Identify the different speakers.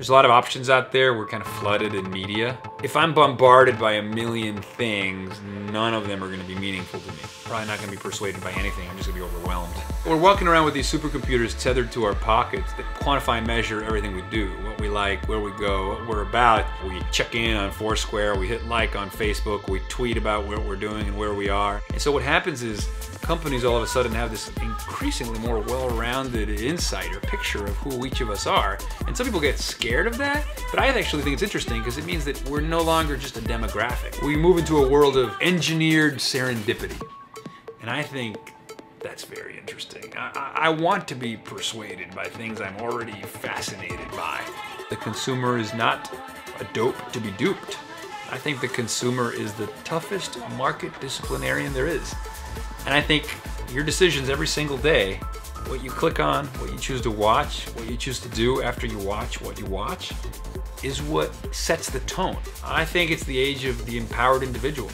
Speaker 1: There's a lot of options out there. We're kind of flooded in media. If I'm bombarded by a million things, none of them are going to be meaningful to me. Probably not going to be persuaded by anything. I'm just going to be overwhelmed. We're walking around with these supercomputers tethered to our pockets that quantify and measure everything we do, like, where we go, what we're about. We check in on Foursquare, we hit like on Facebook, we tweet about what we're doing and where we are. And so what happens is companies all of a sudden have this increasingly more well-rounded insight or picture of who each of us are. And some people get scared of that, but I actually think it's interesting because it means that we're no longer just a demographic. We move into a world of engineered serendipity. And I think that's very interesting. I, I, want to be persuaded by things I'm already fascinated by. The consumer is not a dope to be duped. I think the consumer is the toughest market disciplinarian there is. And I think your decisions every single day, what you click on, what you choose to watch, what you choose to do after you watch what you watch, is what sets the tone. I think it's the age of the empowered individual.